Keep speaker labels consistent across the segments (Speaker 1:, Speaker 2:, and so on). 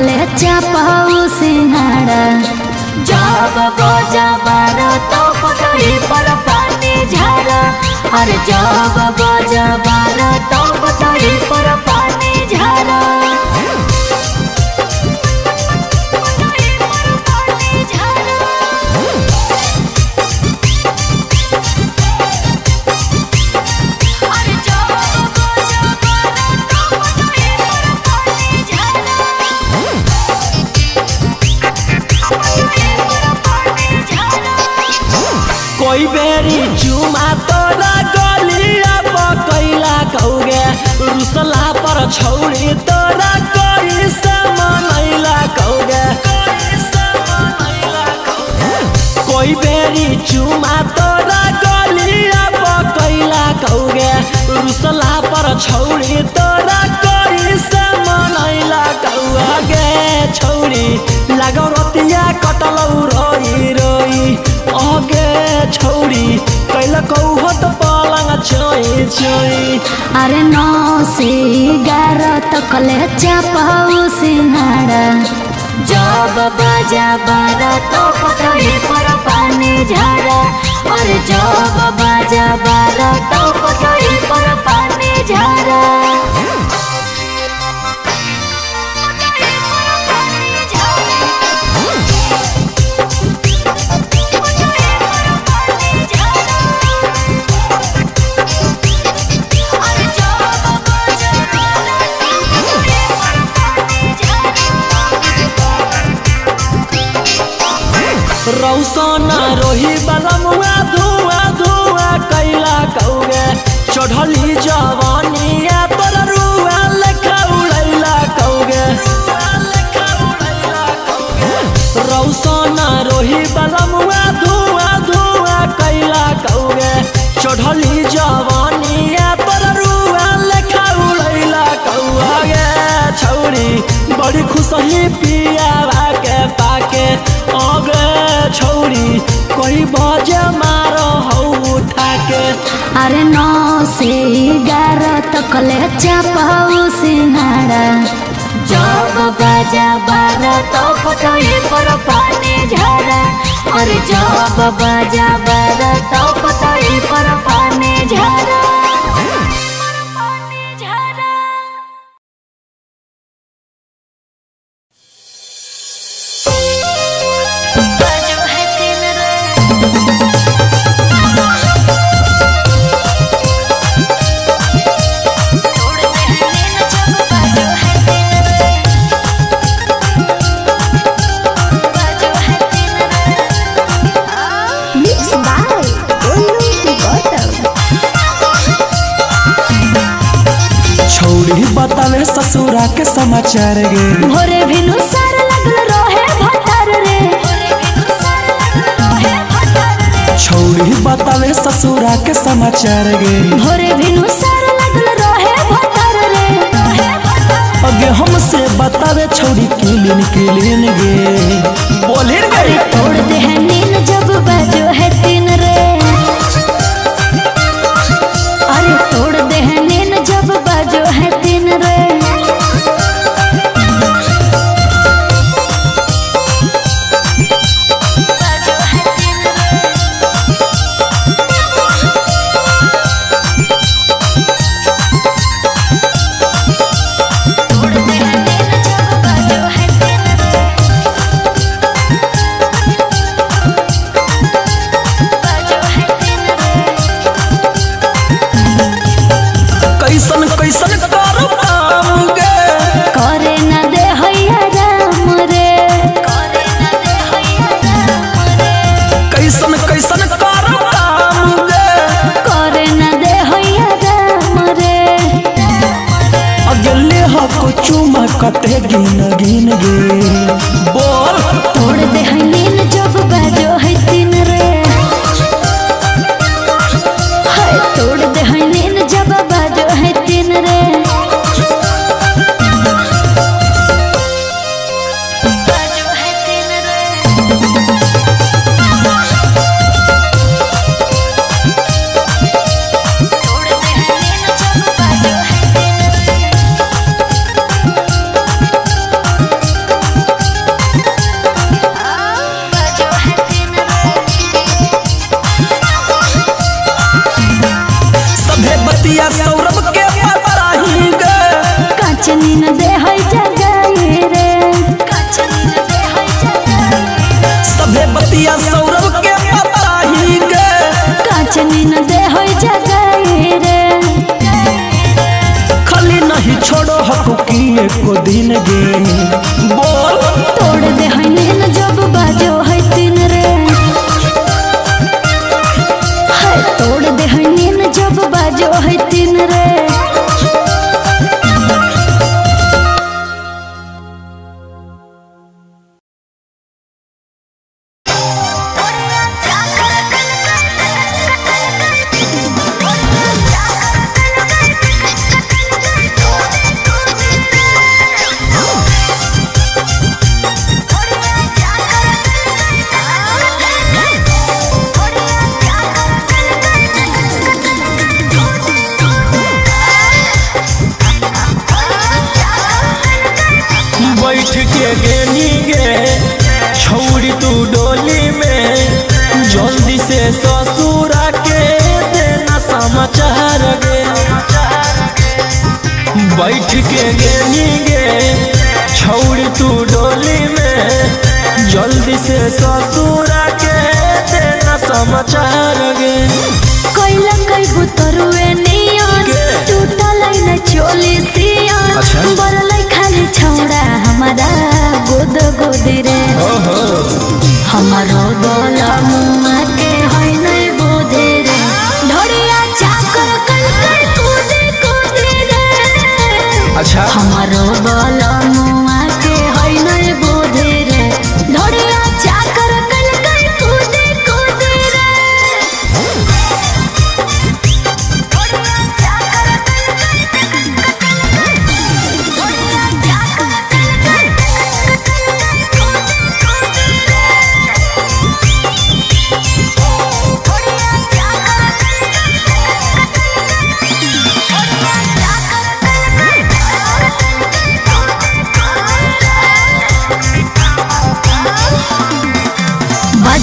Speaker 1: ग्यारह अच्छा पाओ सिंहाड़ा जब गो बारह तो पकड़ी पर पानी झारा। अरे जब गो बारह तो पकड़ी पर पानी झारा।
Speaker 2: छोई
Speaker 1: अरे नौ से ग्यारह तक ले चापाऊ सिंहारा जब बजा बारा तो पकड़े पर पानी झारा और जब बजा बारा तो पकड़े पर पानी झारा
Speaker 2: रौसना रोही बलमुआ धुआ धुआ कैला कौगे। चढ़ली जवानिया तोर रुआ लेखा उड़ैला कौगे। रौसना रोही बलमुआ धुआ धुआ कैला कौगे। चढ़ली जवानिया तोर रुआ लेखा उड़ैला कौगे। छौरी बड़ी खुशही पियावा के पाके। अगे छौरी, कोई बजे मारो हौ उठा
Speaker 1: अरे नौ से ग्यारह तक ले चापाऊ सिंहाड़ा जब बजा बारह तो पटरी पर पानी झारा अरे जब बजा बारह तो पटरी पर पानी झारा
Speaker 2: समाचार गे।
Speaker 1: भोरे भिनु सार लगल रहे भटर रे।
Speaker 2: छौरी बतावे ससुरा के समाचार गे।
Speaker 1: भोरे भिनु सार लगल रहे भटर रे।
Speaker 2: अगे हमसे बतावे छौरी किलिन किलिन गे। बोलिन गे।
Speaker 1: तोड़ दे है नील जब बाजो है तीन रे। अरे तोड़ दे है नील जब बाजो है तीन रे।
Speaker 2: again समाचार गे
Speaker 1: कोइला कई बुतरुए नियन
Speaker 2: के?
Speaker 1: टूटल न चोली सियन
Speaker 2: अच्छा।
Speaker 1: बरलै खाली छौड़ा हमारा गोद गोद रे
Speaker 2: ओहो
Speaker 1: हमारो बोला मुआ के है नै बोधे रे ढोड़िया चाकर कल कर कूदे कूदे रे
Speaker 2: अच्छा
Speaker 1: हमारो बोला मुआ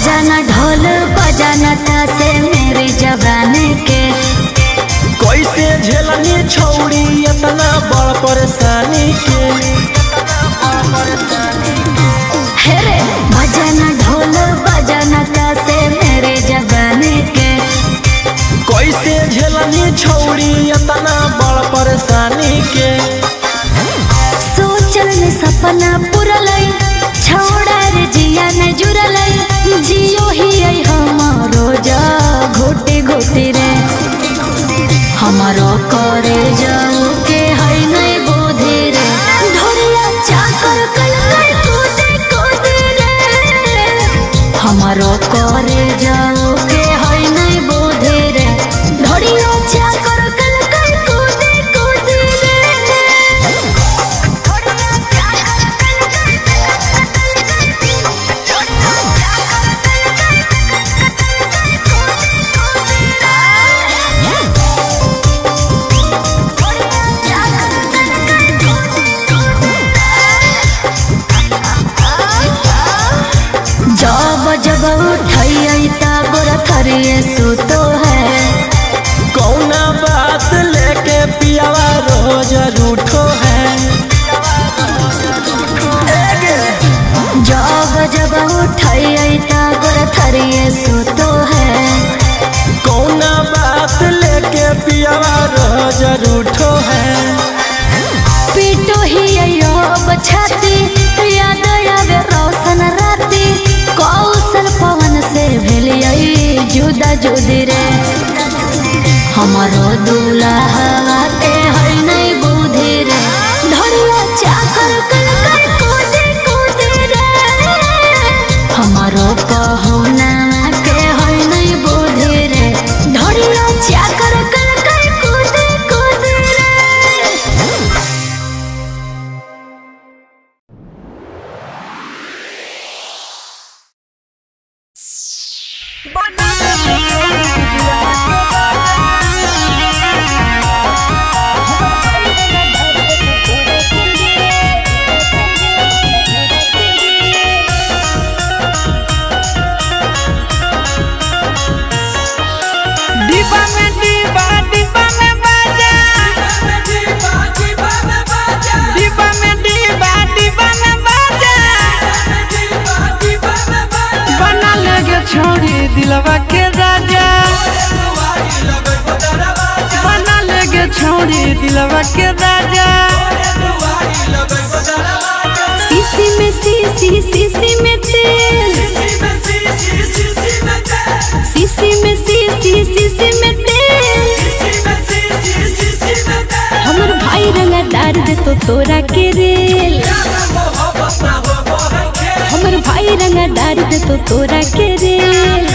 Speaker 1: बजाना ढोल बजाना तासे मेरे जवानी के।
Speaker 2: कैसे झेलनी छौड़ी इतना बड़ परेशानी के।
Speaker 1: हेरे बजाना ढोल बजाना तासे मेरे जवानी के।
Speaker 2: कैसे झेलनी छौड़ी इतना बड़ परेशानी के।
Speaker 1: सोचल में सपना पुरलै छौड़ा जिया न जुड़ल जियो ही हमारो जा घोटे घोटे रे। हमारो करे जाऊ जब उठैयै गोर थरिए सुतो है।
Speaker 2: कौना बात लेके पियावा रोज रूठो है।
Speaker 1: पीटो ही अयो बछाती याद आवे रोशन राती। कौशल पवन से जुदा जुदी रे। हमारो दूल्हा के
Speaker 3: Música दिलवा के राजा। लेगे छोड़ी दिलवा के राजा।
Speaker 1: सीसी सीसी में तेल। सीसी में सीसी सीसी में तेल। हमर भाई रंगा डार दे तो तोरा के रेल। हमर भाई रंगा डार दे तो तोरा के रेल।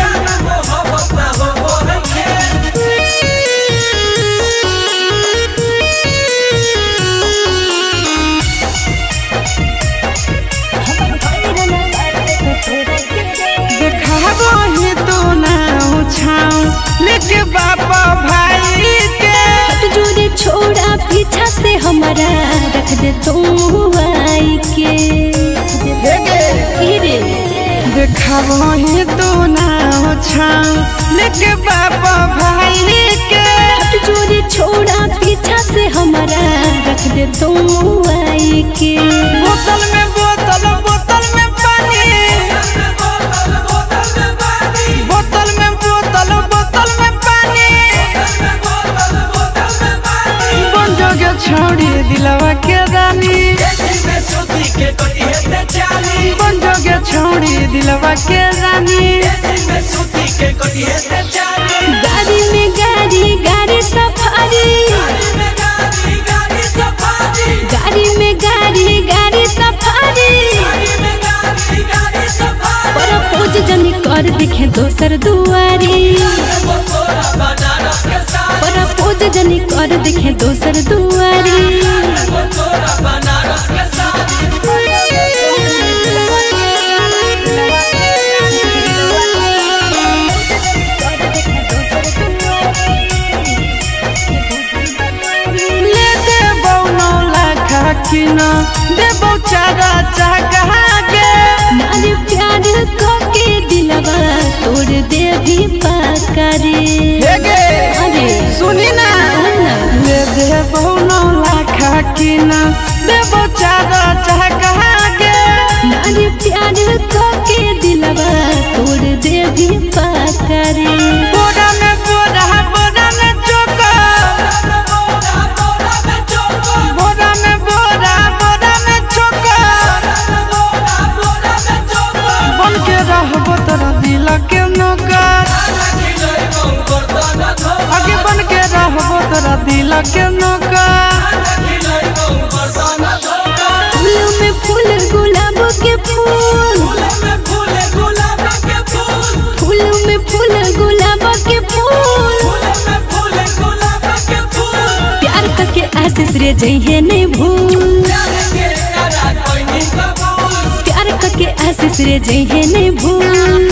Speaker 1: हमारा रख दे तू आई के।
Speaker 3: देखाबो तो ना उछाऊ लेके बाबा भाई के।
Speaker 1: चोरी छोड़ा पीछा से हमारा रख दे तू आई के।
Speaker 3: छोड़ी दिलवा के जोगे छोड़ी दिलवा के रानी
Speaker 1: गाड़ी में गाड़ी गाड़ी सफारी। गाड़ी में गाड़ी गाड़ी सफारी। पर पूज जनी कर दिखे दोसर दुआरी। पूज जनी कर दिखे दोसर दुआरी।
Speaker 3: ले देबौ नौ लाख किन देबौ चारा चाह के
Speaker 1: नारे प्यार के दिलवा तोड़ दे भी पाकारी अरे।
Speaker 3: सुनी ना। ले देबौ नौ लाख किन देबौ चारा चाह के
Speaker 1: नारे प्यार के दिलवा तोड़ दे भी पाकारी।
Speaker 3: बोरा में बोरा बोरा में चोका बोरा में बोरा बोरा में चोका बन के रहबो तोरा दिल के नौकर दिल के नौकर
Speaker 1: फूलों में फूल, गुलाब के फूल। फूलों में फूल, गुलाब के फूल। प्यार करके आशीष रे जइहे नहीं भूल। प्यार करके आशीष रे जइहे नहीं भूल।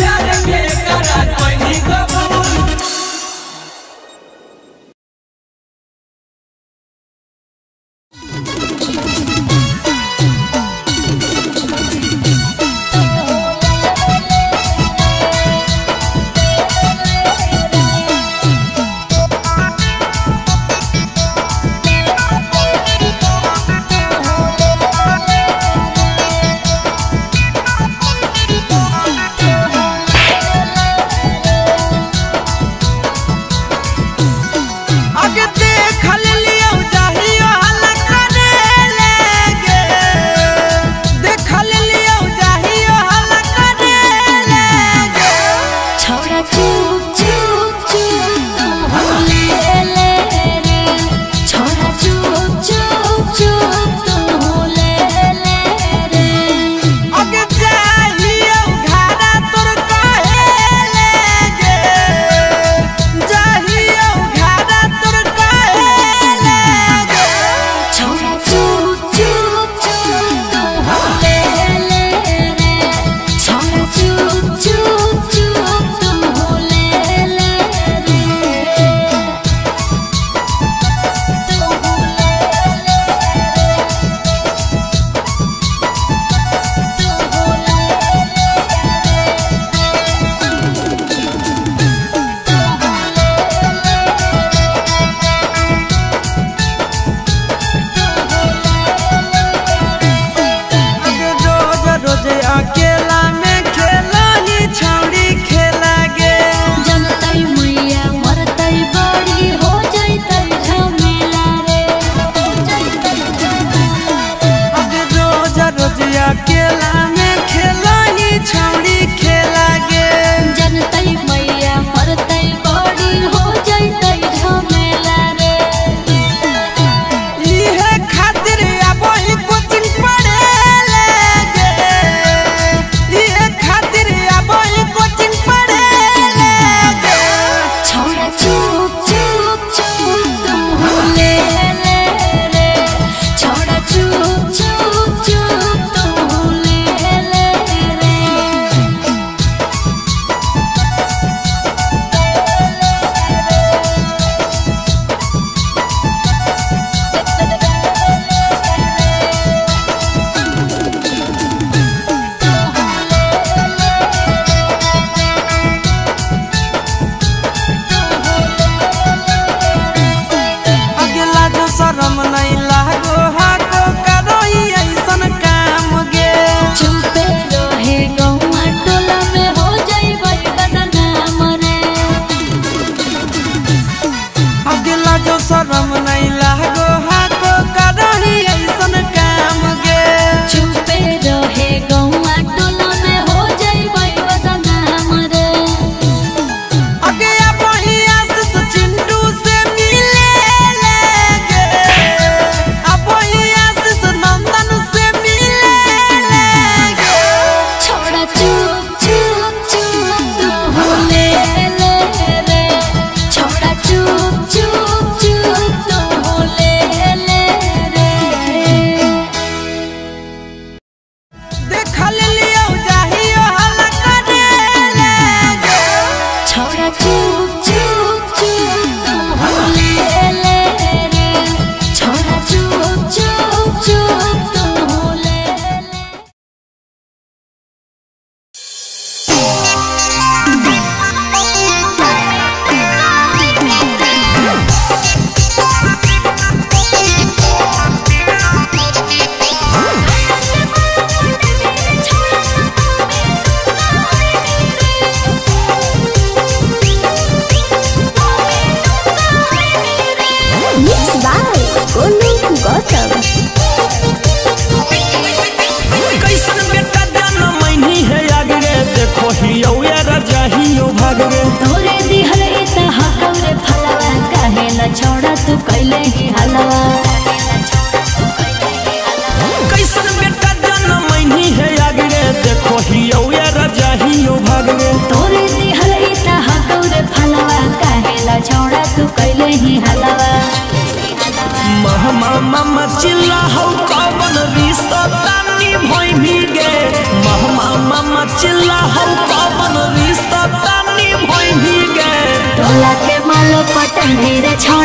Speaker 1: मालो पटन रे छोड़ा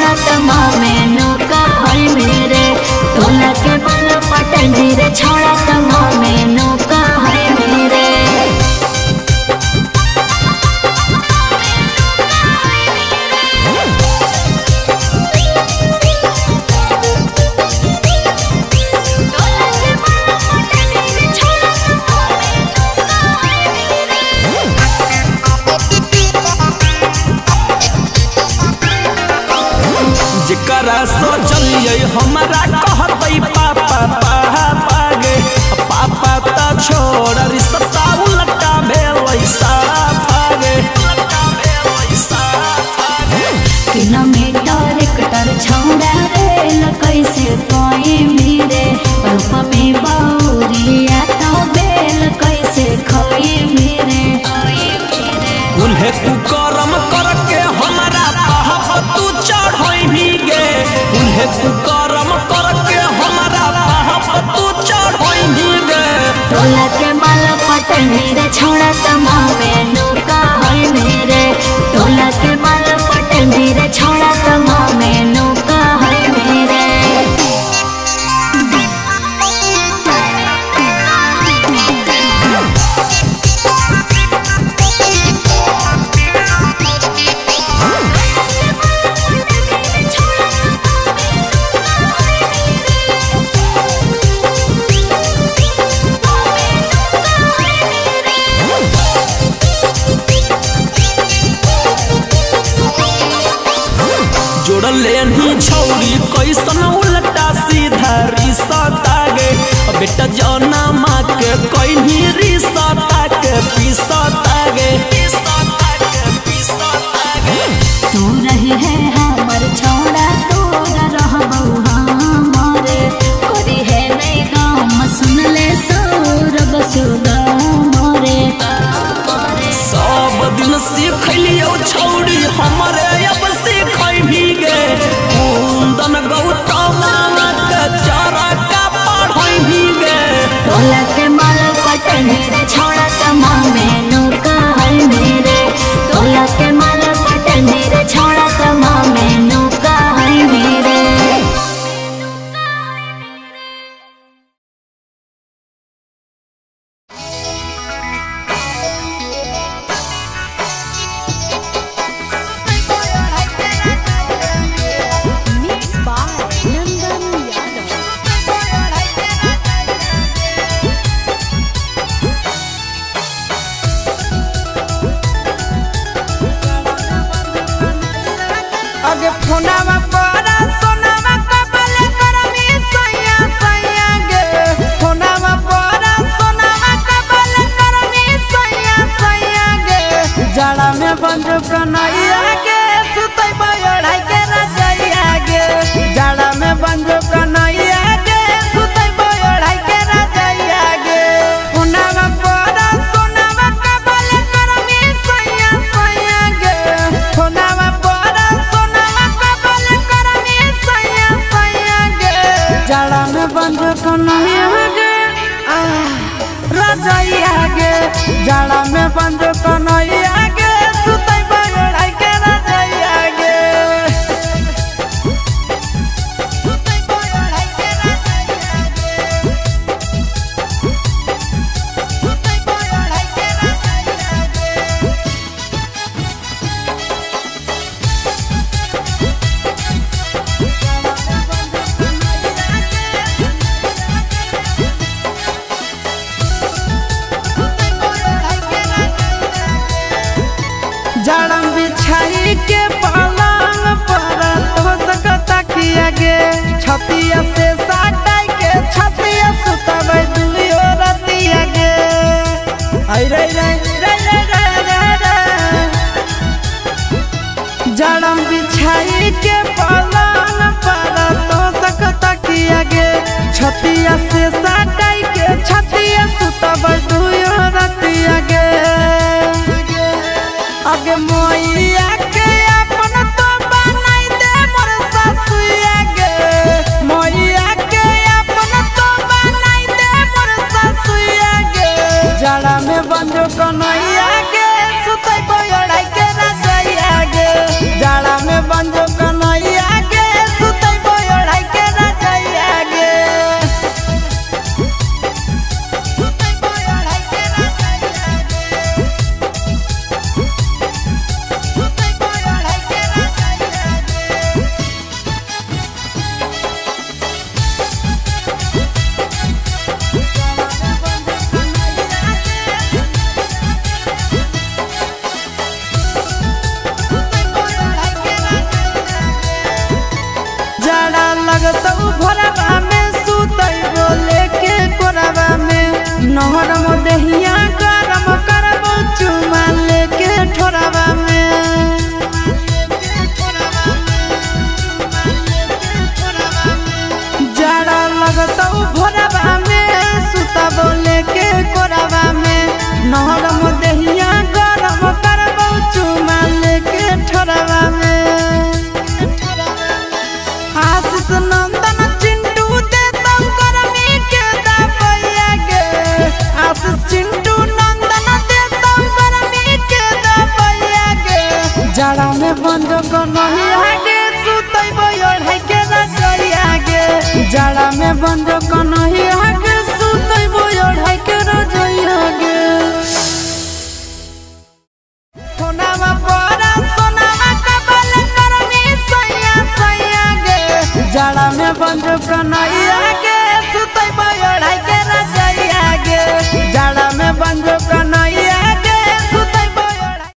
Speaker 1: छोड़ा तमा